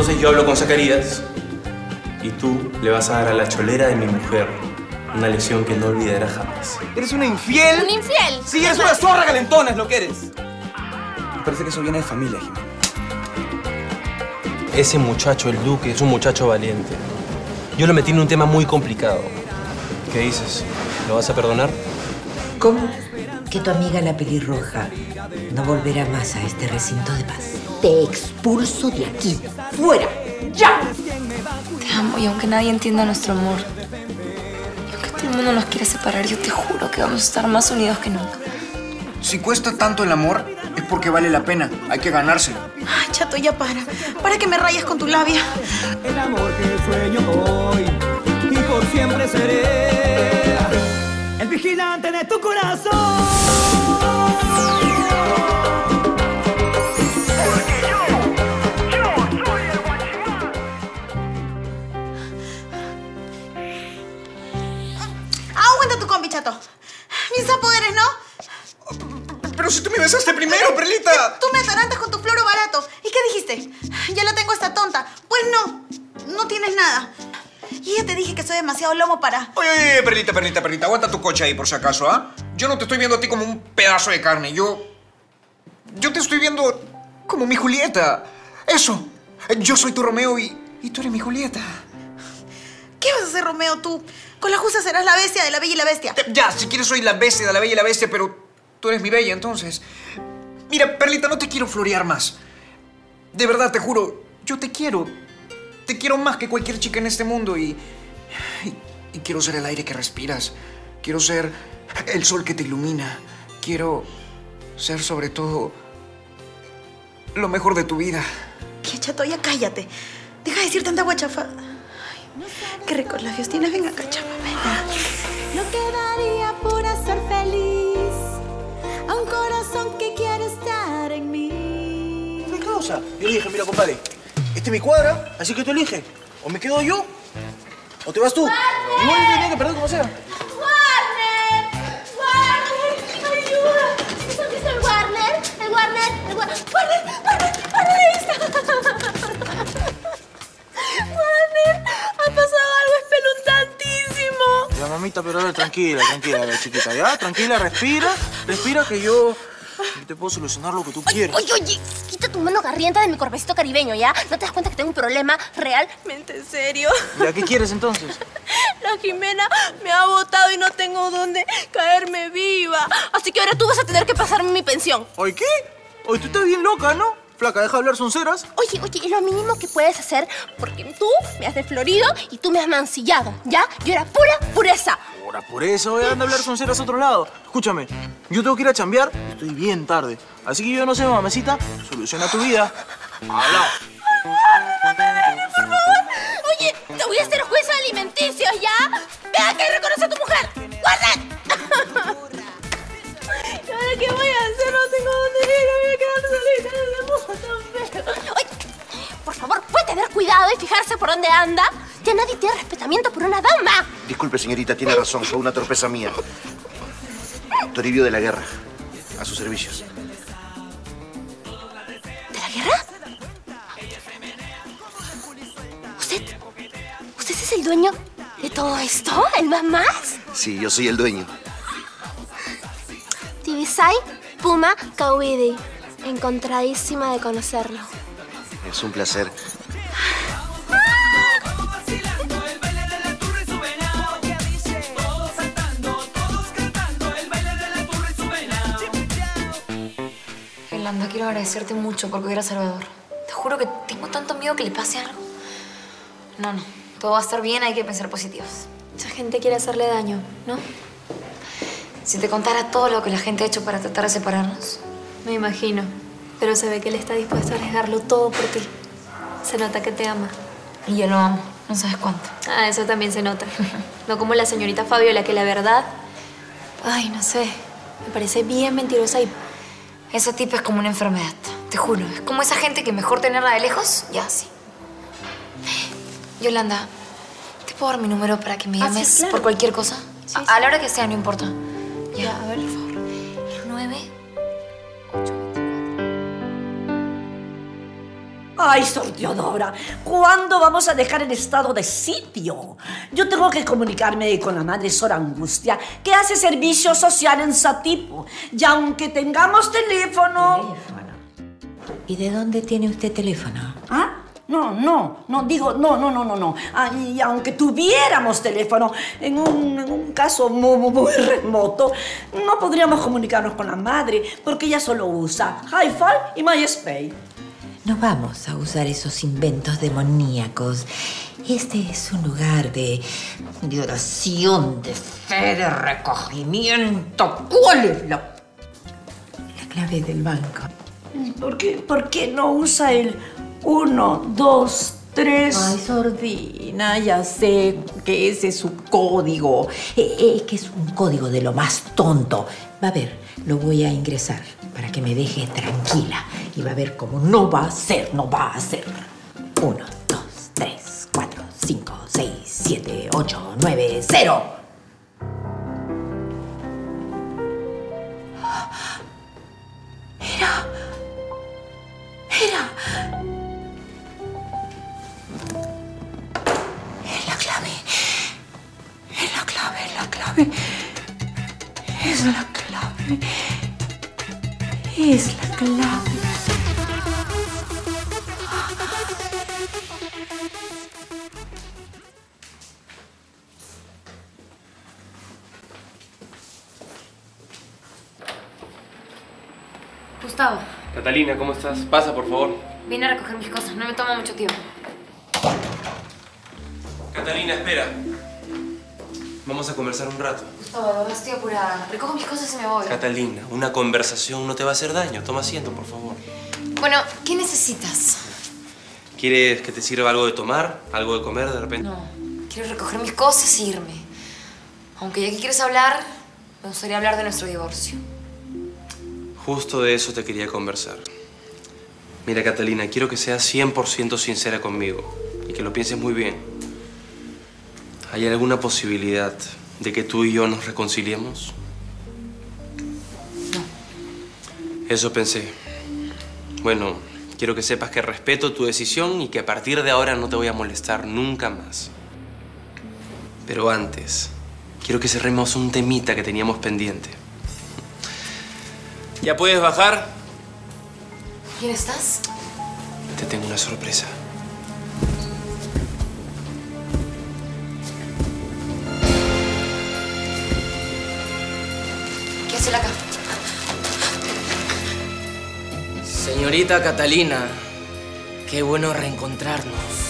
Entonces yo hablo con Zacarías y tú le vas a dar a la cholera de mi mujer una lección que no olvidará jamás. ¿Eres una infiel? ¿Un infiel? Sí, eres una zorra calentona, es lo que eres. Me parece que eso viene de familia, Jimena. Ese muchacho, el Duque, es un muchacho valiente. Yo lo metí en un tema muy complicado. ¿Qué dices? ¿Lo vas a perdonar? ¿Cómo? Que tu amiga la pelirroja no volverá más a este recinto de paz. Te expulso de aquí. ¡Fuera! ¡Ya! Te amo y aunque nadie entienda nuestro amor, y aunque todo el mundo nos quiera separar, yo te juro que vamos a estar más unidos que nunca. Si cuesta tanto el amor, es porque vale la pena. Hay que ganárselo. Ay, chato, ya para. Para que me rayes con tu labia. El amor que sueño hoy y por siempre seré el vigilante de tu corazón. Aguanta tu combi, chato. Mis poderes, ¿no? Pero si tú me besaste primero, Perlita. Tú me atarantas con tu floro barato. ¿Y qué dijiste? Ya la tengo Y ya te dije que soy demasiado lomo para... Oye, oye, oye, Perlita, Perlita, Perlita, aguanta tu coche ahí por si acaso, ¿ah? Yo no te estoy viendo a ti como un pedazo de carne. Yo. Yo te estoy viendo como mi Julieta. Eso. Yo soy tu Romeo y, y tú eres mi Julieta. ¿Qué vas a hacer, Romeo, tú? Con la justa serás la bestia de la bella y la bestia. Ya, si quieres soy la bestia de la bella y la bestia, pero tú eres mi bella, entonces. Mira, Perlita, no te quiero florear más. De verdad, te juro, yo te quiero. Te quiero más que cualquier chica en este mundo y, y, y quiero ser el aire que respiras. Quiero ser el sol que te ilumina. Quiero ser sobre todo lo mejor de tu vida. ¿Qué, chato? Ya cállate. Deja de decir tanta guachafa. Ay, qué ricos labios tienes. Venga acá, chapa, venga. Lo que daría por ser feliz a un corazón que quiere estar en mí. ¿Qué causa? Yo le dije, mira, compadre, este es mi cuadra, así que tú elige. O me quedo yo, o te vas tú. Igual yo tenía que perder como sea. ¡Warner! ¡Warner! ¡Ayuda! ¿Eso qué es el Warner? El Warner, el Warner. ¡Warner! ¡Warner! ¡Warner! ahí está! ¡Warner! Ha pasado algo espeluznantísimo. Ya, mamita, pero a ver, tranquila, tranquila, a ver, chiquita, ¿ya? Tranquila, respira, respira que yo, yo te puedo solucionar lo que tú quieras. Oye, oye, quita tu mano garrienta de mi cuerpecito caribeño, ¿ya? ¿No te das cuenta que tengo un problema realmente serio? ¿Ya qué quieres entonces? La Jimena me ha botado y no tengo dónde caerme viva. Así que ahora tú vas a tener que pasarme mi pensión. ¿Oye qué? Oye, tú estás bien loca, ¿no? Flaca, deja de hablar sonceras. Oye, oye, es lo mínimo que puedes hacer porque tú me has deflorido y tú me has mancillado, ¿ya? Yo era pura pureza. Por eso voy a andar a hablar sonceras a otro lado. Escúchame, yo tengo que ir a chambear y estoy bien tarde. Así que yo no sé, mamacita, soluciona tu vida. Habla. Oye, te voy a hacer juez alimenticio, ¿ya? Vea dónde anda? Ya nadie tiene respetamiento por una dama. Disculpe, señorita, tiene razón. Fue una torpeza mía. Toribio de la guerra. A sus servicios. ¿De la guerra? ¿Usted? ¿Usted es el dueño de todo esto? ¿El más más? Sí, yo soy el dueño. Tibisay Puma Kawidi. Encontradísima de conocerlo. Es un placer. Yolanda, quiero agradecerte mucho por cuidar a Salvador. Te juro que tengo tanto miedo que le pase algo. No, no. Todo va a estar bien, hay que pensar positivos. Esa gente quiere hacerle daño, ¿no? Si te contara todo lo que la gente ha hecho para tratar de separarnos. Me imagino. Pero se ve que él está dispuesto a arriesgarlo todo por ti. Se nota que te ama. Y yo lo amo. No sabes cuánto. Ah, eso también se nota. No como la señorita Fabiola, que la verdad... Ay, no sé. Me parece bien mentirosa y... Esa tipa es como una enfermedad. Te juro. Es como esa gente que mejor tenerla de lejos, ya sí. Yolanda, ¿te puedo dar mi número para que me Ah, sí, llames claro. por cualquier cosa? Sí, a, sí. a la hora que sea, no importa. Ya, a ver. Ay, Sor Teodora, ¿cuándo vamos a dejar el estado de sitio? Yo tengo que comunicarme con la madre Sor Angustia, que hace servicio social en Satipo. Y aunque tengamos teléfono... ¿Y de dónde tiene usted teléfono? ¿Ah? No, no, no, digo, no, no, no, no, no. Ah, y aunque tuviéramos teléfono, en un, en un caso muy, muy remoto, no podríamos comunicarnos con la madre, porque ella solo usa Hi-Fi y MySpace. No vamos a usar esos inventos demoníacos. Este es un lugar de, de oración, de fe, de recogimiento. ¿Cuál es la, la clave del banco? ¿Por qué, ¿Por qué no usa el uno, dos, tres? Ay, Sordina, ya sé que ese es su código. Eh, Es que es un código de lo más tonto. Va a ver, lo voy a ingresar para que me deje tranquila. Y va a ver cómo no va a ser, no va a ser. Uno, dos, tres, cuatro, cinco, seis, siete, ocho, nueve, cero. Era. Era. Es la clave. Es la clave, es la clave. Es la clave. Es la clave. Gustavo, Catalina, ¿cómo estás? Pasa, por favor. vine a recoger mis cosas. No me toma mucho tiempo. Catalina, espera. Vamos a conversar un rato. Gustavo, estoy apurada. Recojo mis cosas y me voy. Catalina, una conversación no te va a hacer daño. Toma asiento, por favor. Bueno, ¿qué necesitas? ¿Quieres que te sirva algo de tomar? ¿Algo de comer de repente? No, quiero recoger mis cosas y irme. Aunque ya que quieres hablar, me gustaría hablar de nuestro divorcio. Justo de eso te quería conversar. Mira, Catalina, quiero que seas 100% sincera conmigo y que lo pienses muy bien. ¿Hay alguna posibilidad de que tú y yo nos reconciliemos? No. Eso pensé. Bueno, quiero que sepas que respeto tu decisión y que a partir de ahora no te voy a molestar nunca más. Pero antes, quiero que cerremos un temita que teníamos pendiente. ¿Ya puedes bajar? ¿Quién estás? Te tengo una sorpresa. ¿Qué hace acá? Señorita Catalina, qué bueno reencontrarnos.